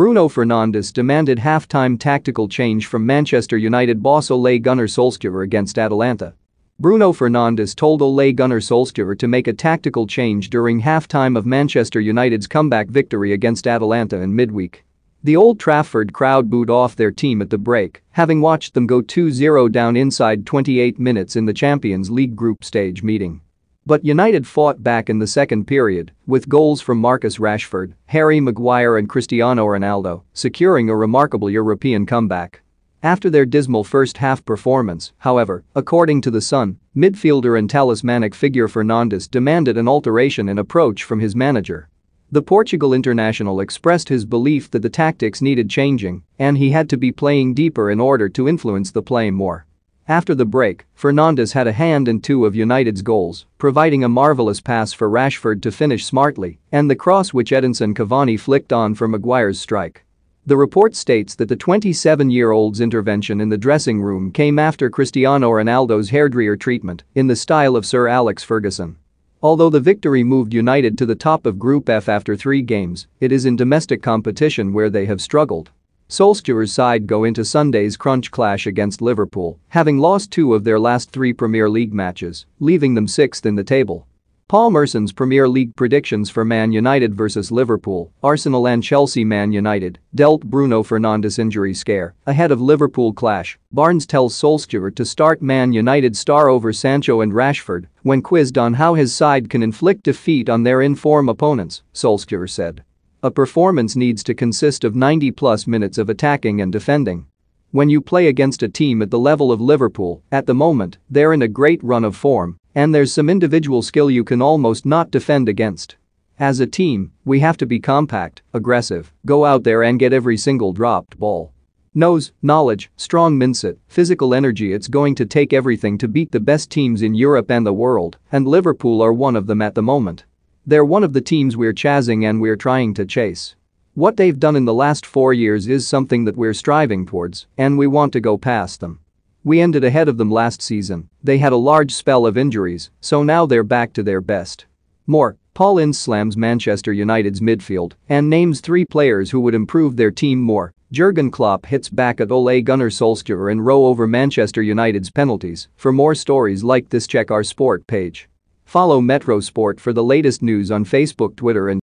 Bruno Fernandes demanded half-time tactical change from Manchester United boss Ole Gunnar Solskjaer against Atalanta. Bruno Fernandes told Ole Gunnar Solskjaer to make a tactical change during half-time of Manchester United's comeback victory against Atalanta in midweek. The Old Trafford crowd booed off their team at the break, having watched them go 2-0 down inside 28 minutes in the Champions League group stage meeting. But United fought back in the second period, with goals from Marcus Rashford, Harry Maguire and Cristiano Ronaldo, securing a remarkable European comeback. After their dismal first-half performance, however, according to The Sun, midfielder and talismanic figure Fernandes demanded an alteration in approach from his manager. The Portugal international expressed his belief that the tactics needed changing and he had to be playing deeper in order to influence the play more. After the break, Fernandes had a hand in two of United's goals, providing a marvelous pass for Rashford to finish smartly and the cross which Edinson Cavani flicked on for Maguire's strike. The report states that the 27-year-old's intervention in the dressing room came after Cristiano Ronaldo's hairdryer treatment in the style of Sir Alex Ferguson. Although the victory moved United to the top of Group F after three games, it is in domestic competition where they have struggled. Solskjaer's side go into Sunday's crunch clash against Liverpool, having lost two of their last three Premier League matches, leaving them sixth in the table. Paul Merson's Premier League predictions for Man United vs Liverpool, Arsenal and Chelsea Man United dealt Bruno Fernandes injury scare ahead of Liverpool clash. Barnes tells Solskjaer to start Man United star over Sancho and Rashford when quizzed on how his side can inflict defeat on their in-form opponents, Solskjaer said. A performance needs to consist of 90-plus minutes of attacking and defending. When you play against a team at the level of Liverpool, at the moment, they're in a great run of form and there's some individual skill you can almost not defend against. As a team, we have to be compact, aggressive, go out there and get every single dropped ball. Knows, knowledge, strong mindset, physical energy it's going to take everything to beat the best teams in Europe and the world, and Liverpool are one of them at the moment. They're one of the teams we're chasing and we're trying to chase. What they've done in the last four years is something that we're striving towards, and we want to go past them. We ended ahead of them last season, they had a large spell of injuries, so now they're back to their best. More, Paul Ince slams Manchester United's midfield and names three players who would improve their team more. Jurgen Klopp hits back at Ole Gunnar Solskjaer and row over Manchester United's penalties. For more stories like this check our sport page. Follow Metro Sport for the latest news on Facebook, Twitter and